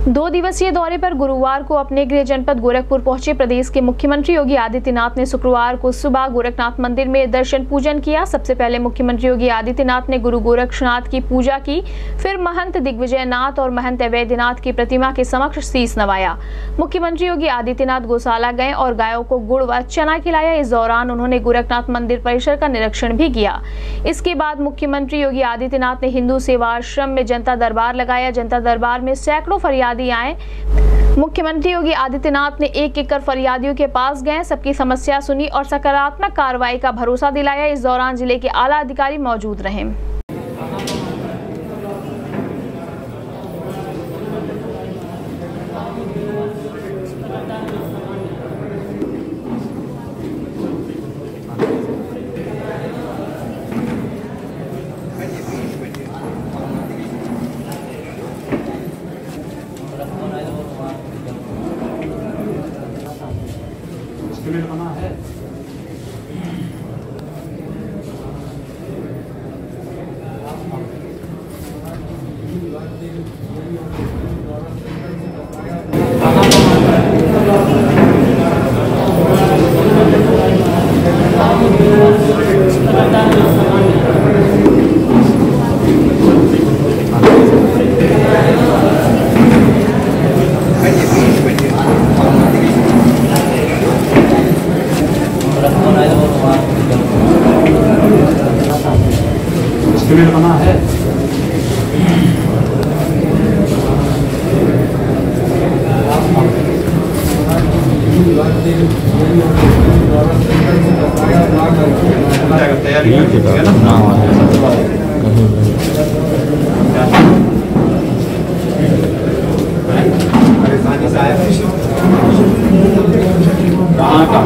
दो दिवसीय दौरे पर गुरुवार को अपने गृह जनपद गोरखपुर पहुँचे प्रदेश के मुख्यमंत्री योगी आदित्यनाथ ने शुक्रवार को सुबह गोरखनाथ मंदिर में दर्शन पूजन किया। सबसे पहले मुख्यमंत्री योगी आदित्यनाथ ने गुरु गोरखनाथ की पूजा की, फिर महंत दिग्विजय नाथ और महंत अवैधनाथ की प्रतिमा के समक्ष शीस नवाया। मुख्यमंत्री योगी आदित्यनाथ गौशाला गए और गायों को गुड़ व चना खिलाया। इस दौरान उन्होंने गोरखनाथ मंदिर परिसर का निरीक्षण भी किया। इसके बाद मुख्यमंत्री योगी आदित्यनाथ ने हिंदू सेवा आश्रम में जनता दरबार लगाया। जनता दरबार में सैकड़ों फरियाद फरियादी आए। मुख्यमंत्री योगी आदित्यनाथ ने एक एक कर फरियादियों के पास गए, सबकी समस्या सुनी और सकारात्मक कार्रवाई का भरोसा दिलाया। इस दौरान ज़िले के आला अधिकारी मौजूद रहे। एस्टिमेट बना है एस्टिमेट बना है। तैयारी है ना कहाँ का